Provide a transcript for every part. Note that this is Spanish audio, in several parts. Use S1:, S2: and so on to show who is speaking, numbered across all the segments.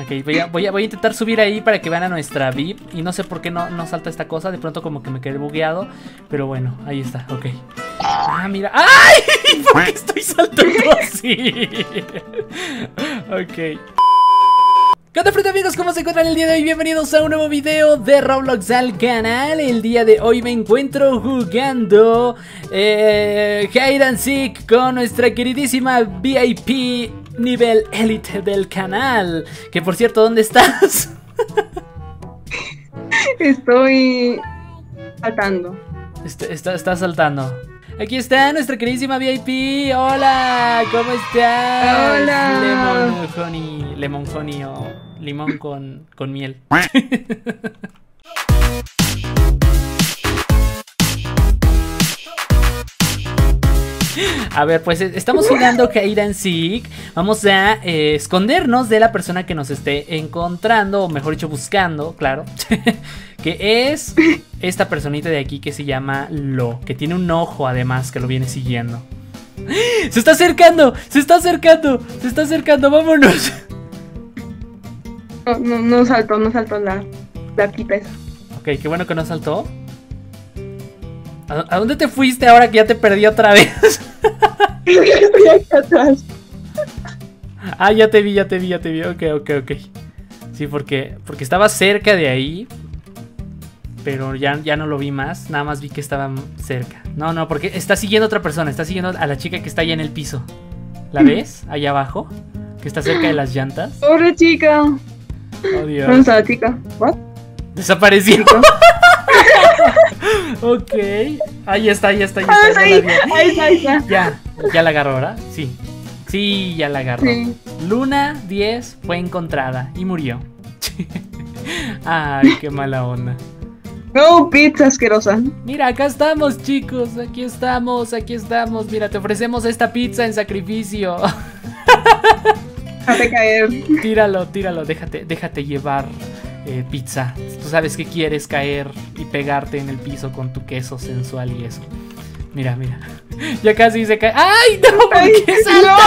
S1: Ok, voy a, voy, a, voy a intentar subir ahí para que vean a nuestra VIP. Y no sé por qué no, no salta esta cosa. De pronto como que me quedé bugueado. Pero bueno, ahí está, ok. Ah, mira. ¡Ay! ¿Por qué estoy saltando así? ok. ¿Qué onda fruta amigos? ¿Cómo se encuentran el día de hoy? Bienvenidos a un nuevo video de Roblox al canal El día de hoy me encuentro jugando eh, Hide and Seek con nuestra queridísima VIP nivel élite del canal Que por cierto, ¿dónde estás?
S2: Estoy saltando
S1: Está, está, está saltando Aquí está nuestra queridísima VIP. Hola, ¿cómo estás?
S2: Hola.
S1: Lemon honey, lemon honey o limón con, con miel. A ver, pues eh, estamos jugando Hide and Seek. Vamos a eh, escondernos de la persona que nos esté encontrando, o mejor dicho, buscando, claro. que es esta personita de aquí que se llama Lo, que tiene un ojo además que lo viene siguiendo. ¡Se está acercando! ¡Se está acercando! ¡Se está acercando! ¡Vámonos!
S2: No, no, no saltó, no saltó la, la pipa esa.
S1: Ok, qué bueno que no saltó. ¿A, a dónde te fuiste ahora que ya te perdí otra vez?
S2: Estoy aquí atrás.
S1: ah, ya te vi, ya te vi, ya te vi. Ok, ok, ok. Sí, porque, porque estaba cerca de ahí. Pero ya, ya no lo vi más. Nada más vi que estaba cerca. No, no, porque está siguiendo a otra persona. Está siguiendo a la chica que está allá en el piso. ¿La ves? Allá abajo. Que está cerca de las llantas.
S2: Pobre chica.
S1: Oh,
S2: ¿Dónde
S1: Dios.
S2: está la chica? ¿What?
S1: Desapareció. ok. Ahí está, ahí está, ahí
S2: Ah,
S1: está. ya
S2: ahí, está.
S1: Ya, ya la agarró, ¿verdad? Sí. Sí, ya la agarró.
S2: Sí.
S1: Luna 10 fue encontrada y murió. Ay, qué mala onda.
S2: No, pizza asquerosa.
S1: Mira, acá estamos, chicos. Aquí estamos, aquí estamos. Mira, te ofrecemos esta pizza en sacrificio.
S2: Hace caer.
S1: tíralo, tíralo. Déjate, déjate llevar eh, pizza. Tú sabes que quieres caer y pegarte en el piso con tu queso sensual y eso. Mira, mira. Ya casi se cae. ¡Ay, no! ¿Por
S2: Ay,
S1: qué saltas?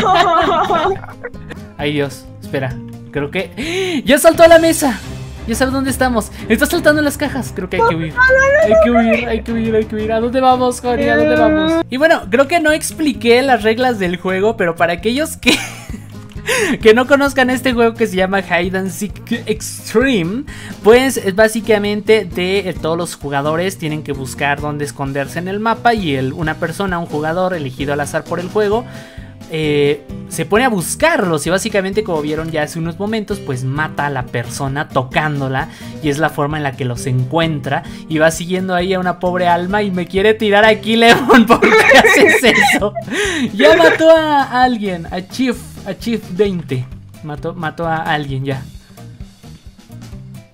S2: no.
S1: Ay Dios, espera. Creo que. ¡Ya saltó a la mesa! Ya sabe dónde estamos. Está saltando en las cajas. Creo que hay que huir. Hay que huir, hay que huir, hay que huir. ¿A dónde vamos, Jory? ¿A dónde vamos? Y bueno, creo que no expliqué las reglas del juego, pero para aquellos que. Que no conozcan este juego que se llama Hide and Seek Extreme, pues es básicamente de eh, todos los jugadores tienen que buscar dónde esconderse en el mapa y el, una persona, un jugador elegido al azar por el juego, eh, se pone a buscarlos y básicamente como vieron ya hace unos momentos pues mata a la persona tocándola y es la forma en la que los encuentra y va siguiendo ahí a una pobre alma y me quiere tirar aquí Lemon ¿por qué haces eso? ya mató a alguien a Chief a Chief 20 mató, mató a alguien ya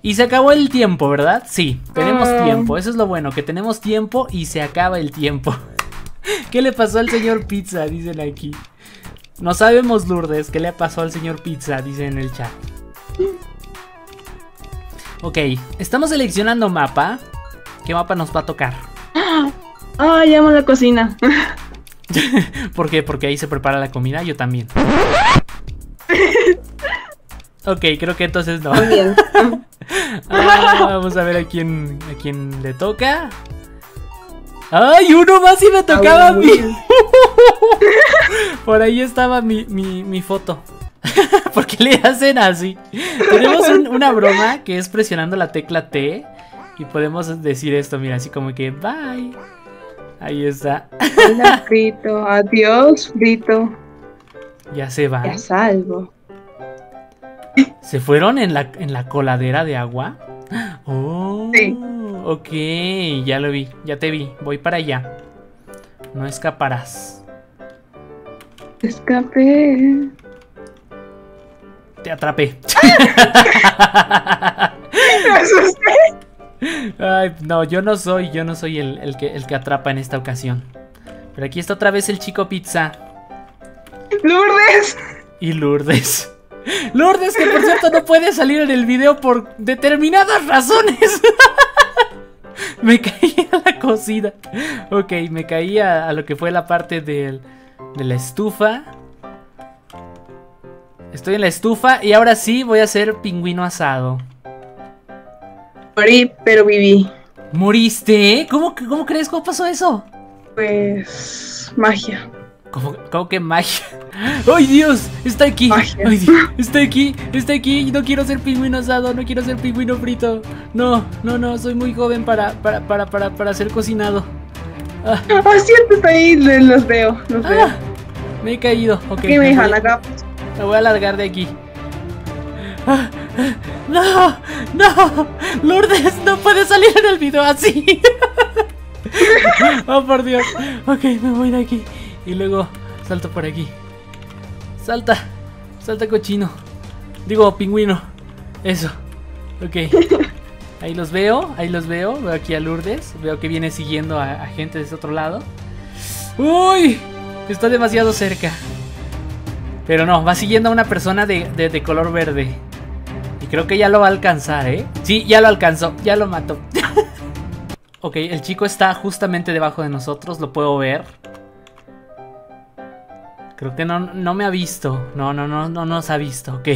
S1: y se acabó el tiempo, ¿verdad? Sí, tenemos
S2: Ah.
S1: tiempo. Eso es lo bueno, que tenemos tiempo y se acaba el tiempo. ¿Qué le pasó al señor Pizza? Dicen aquí. No sabemos, Lourdes, qué le pasó al señor Pizza, dicen en el chat. Ok, estamos seleccionando mapa. ¿Qué mapa nos va a tocar?
S2: Ah, llamo a la cocina.
S1: ¿Por qué? Porque ahí se prepara la comida, yo también. Ok, creo que entonces no.
S2: Muy bien.
S1: Ah, vamos a ver a quién, a quién le toca. ¡Ay, uno más y me tocaba a mí! Por ahí estaba mi, mi, mi foto. ¿Por qué le hacen así? Tenemos un- una broma que es presionando la tecla T y podemos decir esto, mira, así como que bye. Ahí está.
S2: Hola, Frito. Adiós, Frito.
S1: Ya se va.
S2: Ya salvo.
S1: ¿Se fueron en la, en la coladera de agua? Oh,
S2: Sí.
S1: ok, ya lo vi, ya te vi, voy para allá. No escaparás.
S2: Escapé.
S1: Te atrapé.
S2: Me asusté.
S1: Ay, no, yo no soy, yo no soy el, el que, el que atrapa en esta ocasión. Pero aquí está otra vez el chico pizza
S2: Lourdes.
S1: y Lourdes. Lourdes, que por cierto no puede salir en el video por determinadas razones. me caí a la cocina. Ok, me caí a, a lo que fue la parte del- de la estufa. Estoy en la estufa y ahora sí voy a hacer pingüino asado.
S2: Morí, pero viví.
S1: ¿Moriste? ¿Cómo, cómo crees? ¿Cómo pasó eso?
S2: Pues. magia.
S1: ¿Cómo, cómo que magia? ¡Ay, Dios! Está aquí.
S2: Magia.
S1: ¡Ay, Dios! Está aquí, está aquí. No quiero ser pingüino asado, no quiero ser pingüino frito. No, no, no, soy muy joven para, para, para, para, para ser cocinado. Ah,
S2: Ah, cierto, está ahí. le- Los veo, los veo.
S1: ah, me he caído. Ok,
S2: ¿Qué me
S1: me
S2: dejan
S1: voy,
S2: acá?
S1: me voy a largar de aquí. Ah, ¡No! ¡No! ¡Lourdes! ¡No puede salir en el video así! ¡Oh, por Dios! Ok, me voy de aquí. Y luego salto por aquí. ¡Salta! ¡Salta, cochino! Digo, pingüino. Eso. Ok. Ahí los veo, ahí los veo. Veo aquí a Lourdes. Veo que viene siguiendo a, a gente de ese otro lado. ¡Uy! Está demasiado cerca. Pero no, va siguiendo a una persona de, de- de color verde. Y creo que ya lo va a alcanzar, ¿eh? Sí, ya lo alcanzó, ya lo mató. ok, el chico está justamente debajo de nosotros, lo puedo ver. Creo que no, no me ha visto. No, no, no, no nos ha visto, ok.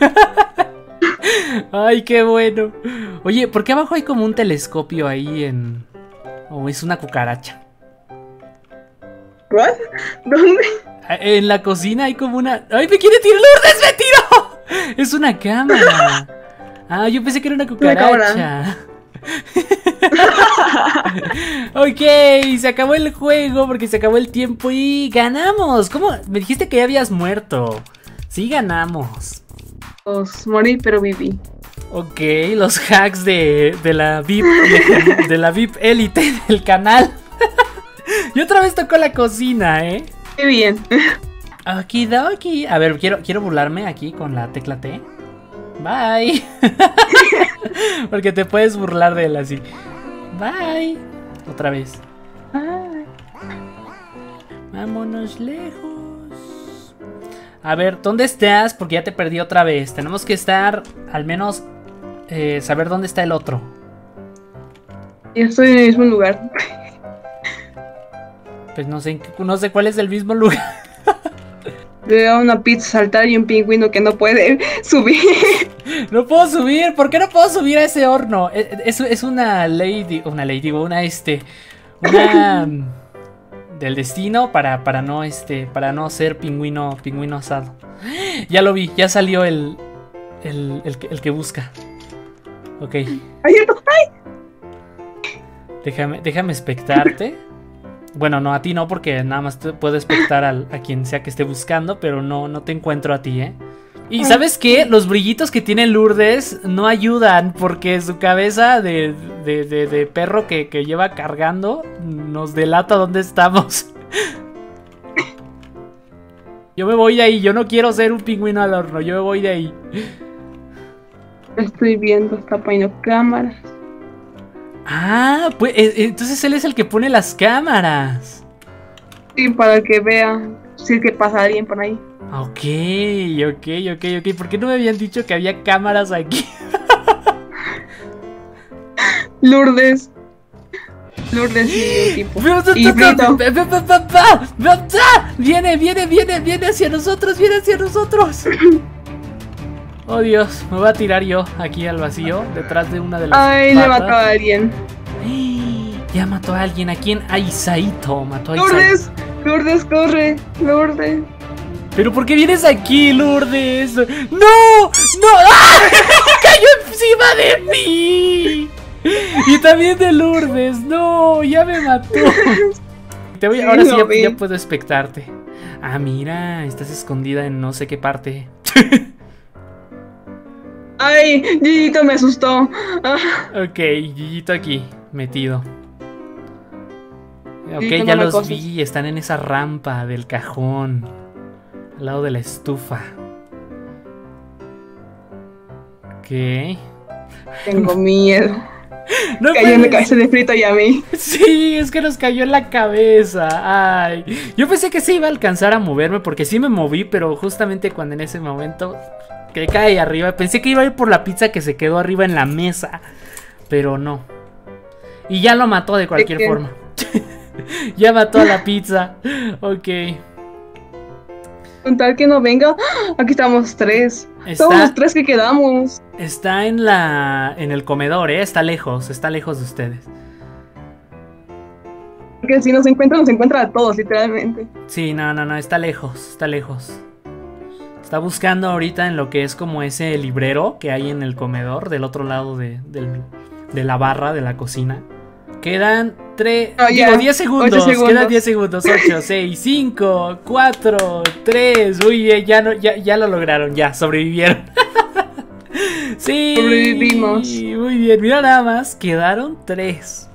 S1: Ay, qué bueno. Oye, ¿por qué abajo hay como un telescopio ahí en... o es una cucaracha?
S2: ¿What? ¿Dónde?
S1: En la cocina hay como una. ¡Ay, me quiere tirar Lourdes! ¡Me! Es una cámara. Ah, yo pensé que era una cucaracha. ok, se acabó el juego porque se acabó el tiempo y ganamos. ¿Cómo? Me dijiste que ya habías muerto. Sí, ganamos.
S2: Pues morí, pero viví.
S1: Ok, los hacks de, de la VIP de, de la VIP élite del canal. y otra vez tocó la cocina, ¿eh?
S2: Qué bien.
S1: Aquí, aquí. A ver, quiero, quiero burlarme aquí con la tecla T. Bye. Porque te puedes burlar de él así. Bye. Otra vez.
S2: Ay,
S1: Vámonos lejos. A ver, ¿dónde estás? Porque ya te perdí otra vez. Tenemos que estar, al menos, eh, saber dónde está el otro.
S2: Yo estoy en el mismo lugar.
S1: Pues no sé, no sé cuál es el mismo lugar.
S2: Veo una pizza saltar y un pingüino que no puede subir.
S1: No puedo subir. ¿Por qué no puedo subir a ese horno? Es, es- es una ley, una ley, digo, una este, una del destino para, para no este, para no ser pingüino, pingüino asado. Ya lo vi, ya salió el, el, el que, el que busca. Ok, déjame, déjame espectarte. Bueno, no a ti no, porque nada más te puedo espectar al- a quien sea que esté buscando, pero no, no te encuentro a ti, ¿eh? Y sabes qué? Los brillitos que tiene Lourdes no ayudan porque su cabeza de, de- de- de perro que, que lleva cargando nos delata dónde estamos. Yo me voy de ahí, yo no quiero ser un pingüino al horno, yo me voy de ahí.
S2: Estoy viendo, está poniendo cámaras.
S1: Ah, pues eh, entonces él es el que pone las cámaras.
S2: Sí, para que vea si es que pasa alguien por ahí.
S1: Ok, ok, ok, ok. ¿Por qué no me habían dicho que había cámaras aquí?
S2: Lourdes. Lourdes y tipo. Y
S1: Y
S2: Brito.
S1: Viene, viene, viene, viene hacia nosotros, viene hacia nosotros. Oh Dios, me voy a tirar yo aquí al vacío, detrás de una de las.
S2: Ay, le mató a alguien.
S1: Ya mató a alguien. ¿A quién? A Isaito. Mató a Isaito.
S2: Lourdes, Lourdes, corre. Lourdes.
S1: ¿Pero por qué vienes aquí, Lourdes? ¡No! ¡No! ¡Ah! ¡Cayó encima de mí! Y también de Lourdes. ¡No! ¡Ya me mató! Te voy, ahora sí ya, ya puedo espectarte. Ah, mira, estás escondida en no sé qué parte.
S2: Ay, Gigito me asustó.
S1: Ok, Gigito aquí, metido. Ok,
S2: Gigito,
S1: ya
S2: no
S1: los vi, están en esa rampa del cajón. Al lado de la estufa. Ok.
S2: tengo miedo.
S1: No
S2: Cayó en la cabeza de frito y a mí.
S1: Sí, es que nos cayó en la cabeza. Ay. Yo pensé que sí iba a alcanzar a moverme porque sí me moví, pero justamente cuando en ese momento que cae arriba, pensé que iba a ir por la pizza que se quedó arriba en la mesa, pero no. Y ya lo mató de cualquier
S2: qué?
S1: forma. ya mató a la pizza. Ok.
S2: Con tal que no venga, aquí estamos tres.
S1: Está-
S2: Somos los tres que quedamos.
S1: Está en la. en el comedor, eh. Está lejos, está lejos de ustedes.
S2: Porque si nos encuentra, nos encuentra a todos, literalmente.
S1: Sí, no, no, no, está lejos, está lejos. Está buscando ahorita en lo que es como ese librero que hay en el comedor, del otro lado de, del- de la barra de la cocina. Quedan 3,
S2: Oh, ya,
S1: 10 segundos,
S2: segundos.
S1: quedan 10 segundos, 8, 6, 5, 4, 3, uy, eh, ya, no, ya, ya lo lograron, ya, sobrevivieron. sí,
S2: Sobrevivimos.
S1: muy bien, mira nada más, quedaron 3.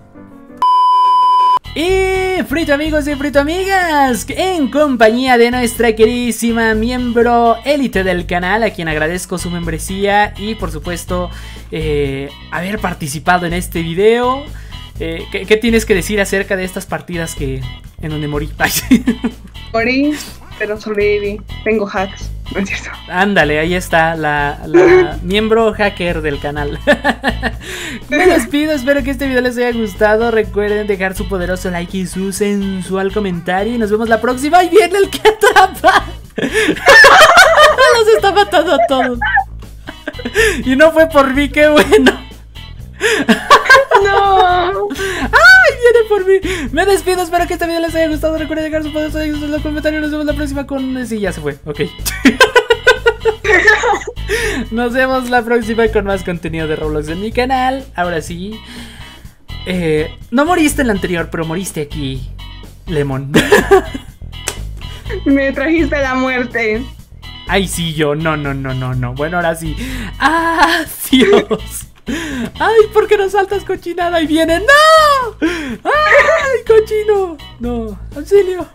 S1: Y frito amigos y frito amigas, en compañía de nuestra queridísima miembro élite del canal, a quien agradezco su membresía y por supuesto eh, haber participado en este video. Eh, ¿qué, qué tienes que decir acerca de estas partidas que en donde morí?
S2: Morí, pero sobreviví. Tengo hacks. No es cierto.
S1: Ándale, ahí está la, la miembro hacker del canal. Me despido, espero que este video les haya gustado. Recuerden dejar su poderoso like y su sensual comentario. Y nos vemos la próxima. ¡Ahí viene el que atrapa! Los está matando a todos. Y no fue por mí, qué bueno. Me despido, espero que este video les haya gustado. Recuerden dejar su poderoso like y su comentario. Nos vemos la próxima con. Sí, ya se fue. Ok. Nos vemos la próxima con más contenido de Roblox en mi canal. Ahora sí. Eh, no moriste en la anterior, pero moriste aquí. Lemon.
S2: Me trajiste la muerte.
S1: Ay, sí, yo. No, no, no, no, no. Bueno, ahora sí. ¡Ah, Dios! ¡Ay, por qué no saltas, cochinada! ¡Ahí viene! ¡No! ¡Ay, cochino! No, auxilio.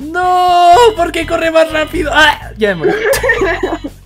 S1: ¡No! ¿Por qué corre más rápido? ¡Ah! Ya me morí.